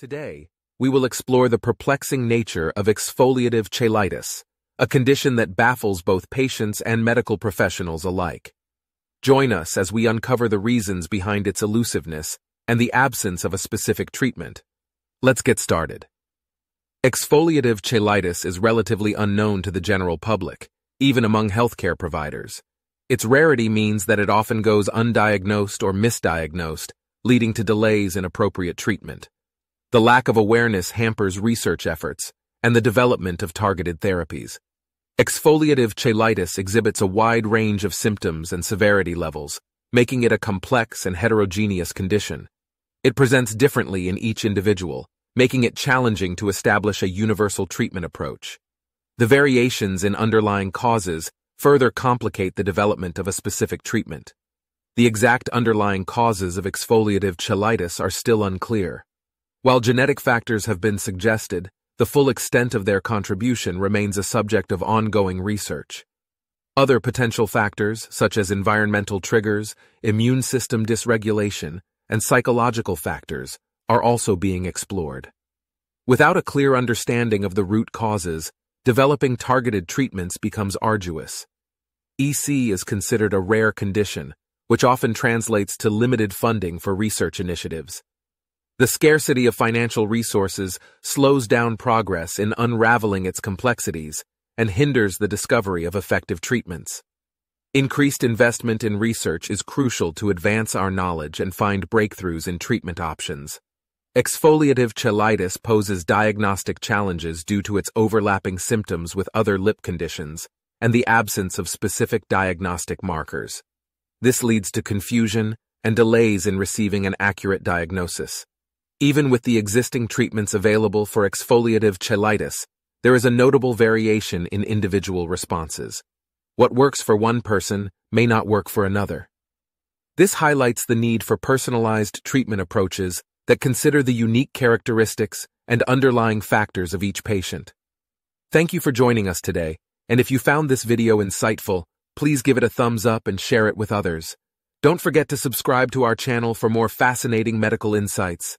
Today, we will explore the perplexing nature of exfoliative cheilitis, a condition that baffles both patients and medical professionals alike. Join us as we uncover the reasons behind its elusiveness and the absence of a specific treatment. Let's get started. Exfoliative cheilitis is relatively unknown to the general public, even among healthcare providers. Its rarity means that it often goes undiagnosed or misdiagnosed, leading to delays in appropriate treatment. The lack of awareness hampers research efforts and the development of targeted therapies. Exfoliative cheilitis exhibits a wide range of symptoms and severity levels, making it a complex and heterogeneous condition. It presents differently in each individual, making it challenging to establish a universal treatment approach. The variations in underlying causes further complicate the development of a specific treatment. The exact underlying causes of exfoliative cheilitis are still unclear. While genetic factors have been suggested, the full extent of their contribution remains a subject of ongoing research. Other potential factors, such as environmental triggers, immune system dysregulation, and psychological factors, are also being explored. Without a clear understanding of the root causes, developing targeted treatments becomes arduous. EC is considered a rare condition, which often translates to limited funding for research initiatives. The scarcity of financial resources slows down progress in unraveling its complexities and hinders the discovery of effective treatments. Increased investment in research is crucial to advance our knowledge and find breakthroughs in treatment options. Exfoliative cheilitis poses diagnostic challenges due to its overlapping symptoms with other lip conditions and the absence of specific diagnostic markers. This leads to confusion and delays in receiving an accurate diagnosis. Even with the existing treatments available for exfoliative cheilitis, there is a notable variation in individual responses. What works for one person may not work for another. This highlights the need for personalized treatment approaches that consider the unique characteristics and underlying factors of each patient. Thank you for joining us today, and if you found this video insightful, please give it a thumbs up and share it with others. Don't forget to subscribe to our channel for more fascinating medical insights.